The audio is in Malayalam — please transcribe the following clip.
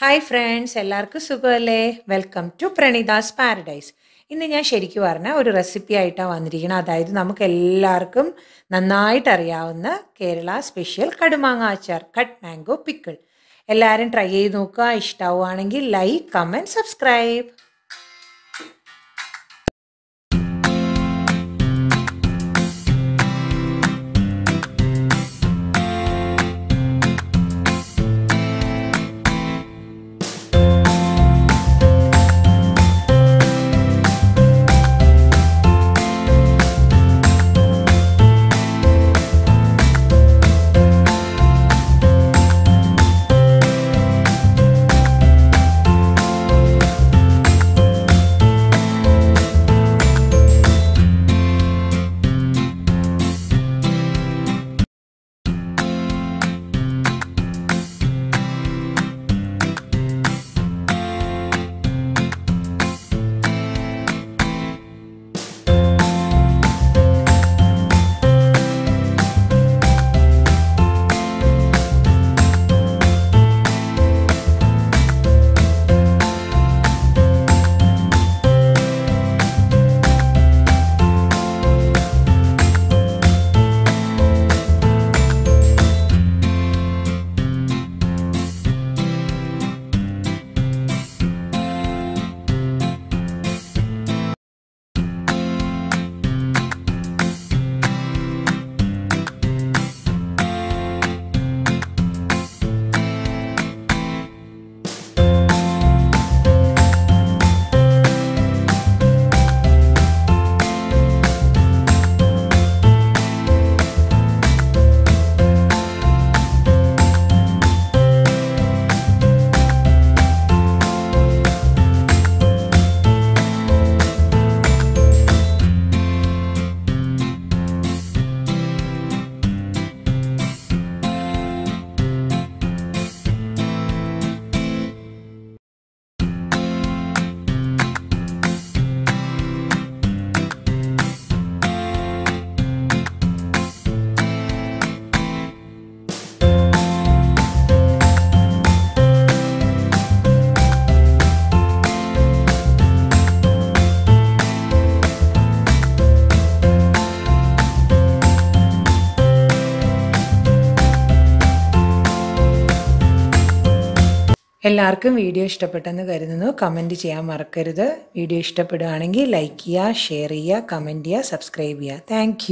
ഹായ് ഫ്രണ്ട്സ് എല്ലാവർക്കും സുഖമല്ലേ? വെൽക്കം ടു പ്രണിതാസ് പാരഡൈസ് ഇന്ന് ഞാൻ ശരിക്കും പറഞ്ഞ ഒരു റെസിപ്പി ആയിട്ടാണ് വന്നിരിക്കുന്നത് അതായത് നമുക്ക് എല്ലാവർക്കും നന്നായിട്ട് അറിയാവുന്ന കേരള സ്പെഷ്യൽ കടുമാങ്ങ അച്ചാർ കട്ട് മാംഗോ പിക്കിൾ എല്ലാവരും ട്രൈ ചെയ്ത് നോക്കുക. ഇഷ്ടമാവുകയാണെങ്കിൽ ലൈക്ക് കമന്റ് സബ്സ്ക്രൈബ് എല്ലാവർക്കും വീഡിയോ ഇഷ്ടപ്പെട്ടെന്ന് കരുതുന്നു. കമന്റ് ചെയ്യാൻ മറക്കരുത്. വീഡിയോ ഇഷ്ടപ്പെടുകയാണെങ്കിൽ ലൈക്ക് ചെയ്യുക ഷെയർ ചെയ്യുക കമന്റ് ചെയ്യുക സബ്സ്ക്രൈബ് ചെയ്യുക. താങ്ക്